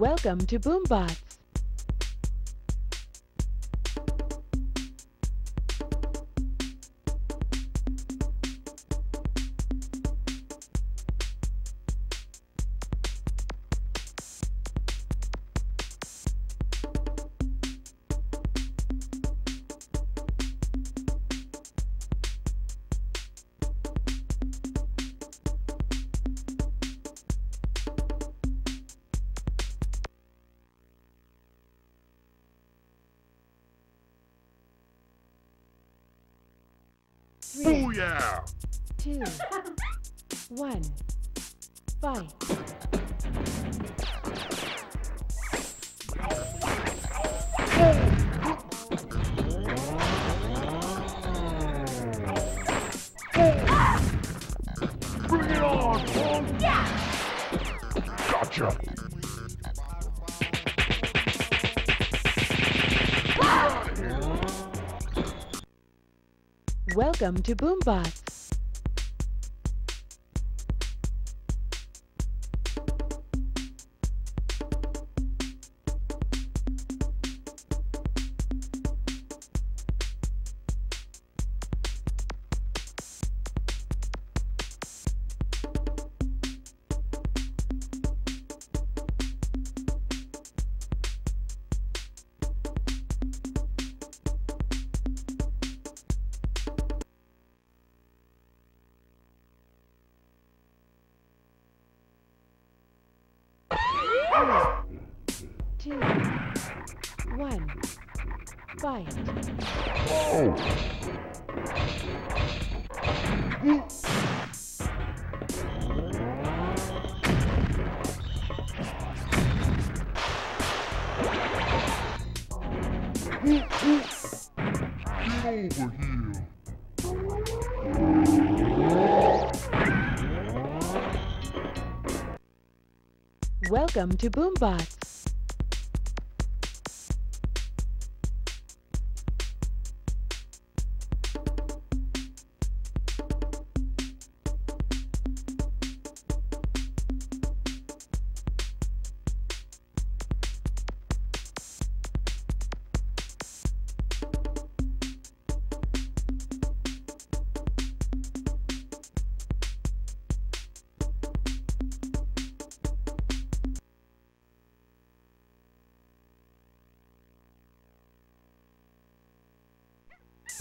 Welcome to Boombots. Three, Booyah! two, one, fight. Bring it on, punk! Gotcha! Welcome to Boombots. Oh! Over here! Welcome to Boombots.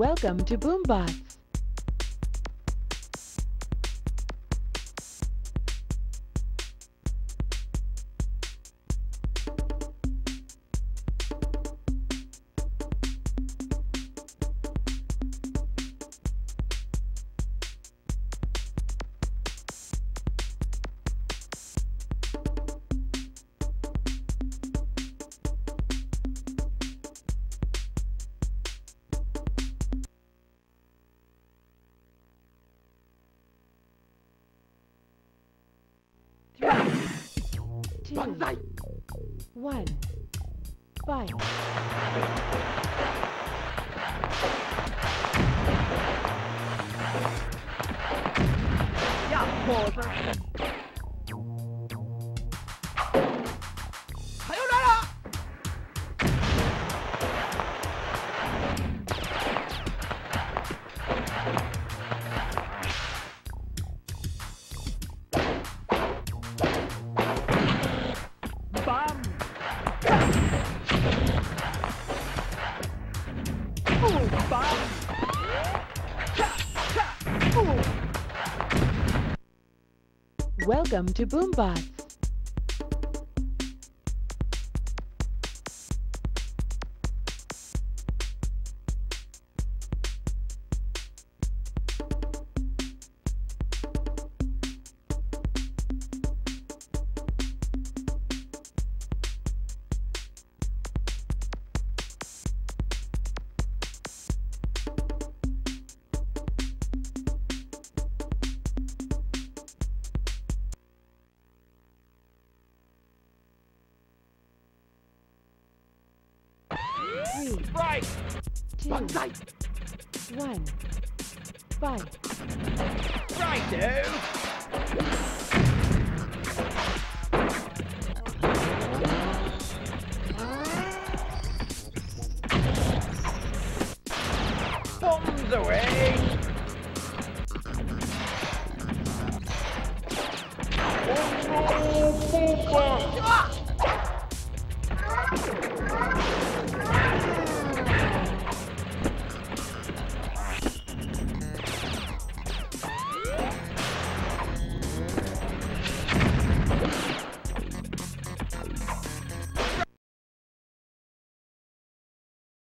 Welcome to Boombots. Two, one, fight. Welcome to Boombots. Three, Right! two, one. Fight. Righto! Bombs away! Oh no, Boomba!